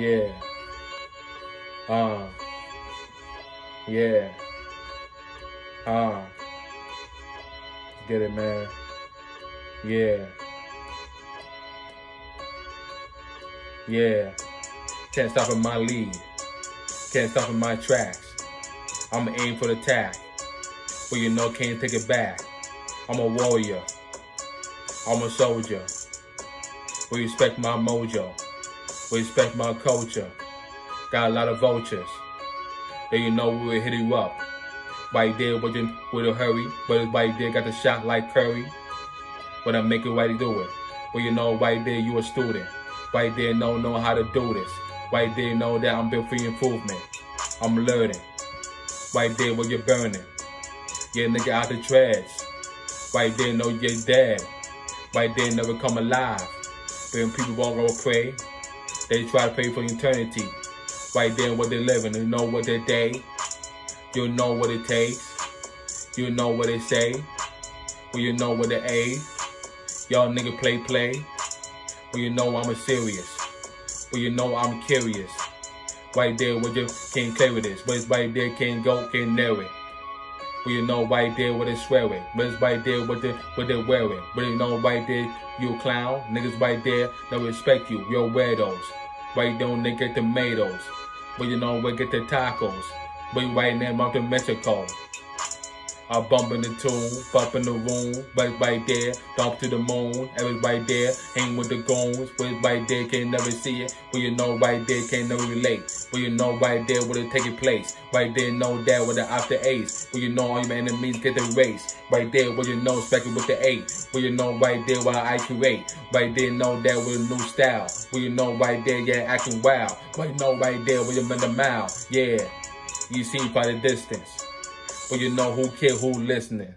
Yeah. Uh. Yeah. Uh. Get it, man. Yeah. Yeah. Can't stop in my lead. Can't stop in my tracks. I'ma aim for the tag. But you know can't take it back. I'm a warrior. I'm a soldier. We respect my mojo. Respect my culture. Got a lot of vultures. Then you know we will hit you up. Right there with a, with a hurry. But it's right there got the shot like Curry. But I make it right do it. But you know right there you a student. Right there know know how to do this. Right there know that I'm built for improvement. I'm learning. Right there where you're burning. Yeah, nigga out the trash. Right there know you're dead. Right there never come alive. When people won't go pray, they try to pray for eternity. Right there what they're living, you know what they day. You know what it takes. You know what they say. Well, you know what they A. Y'all nigga play play. Well, you know I'm a serious. Well, you know I'm curious. Right there where you can't with this. But it's right there, can't go, can't narrow it. But you know right there what they swearing. But it's right there what they what they're wearing. But you know right there you a clown. Niggas right there don't respect you. You're weirdos. Right there they get tomatoes. But you know we get the tacos. But right now I'm to Mexico. I bump in the tune, bump in the room, right right there, dump to the moon, everybody there, hang with the goons, right there, can't never see it, but you know right there, can't never relate, but you know right there what it taking place, right there, know that with the after ace, but you know all your enemies get the race, right there, what you know, specking with the eight, but you know right there while I create, right there, know that with a new style, but you know right there, yeah, acting wild, but you know right there, when you're in the mile, yeah, you see by the distance. But you know who care who listening.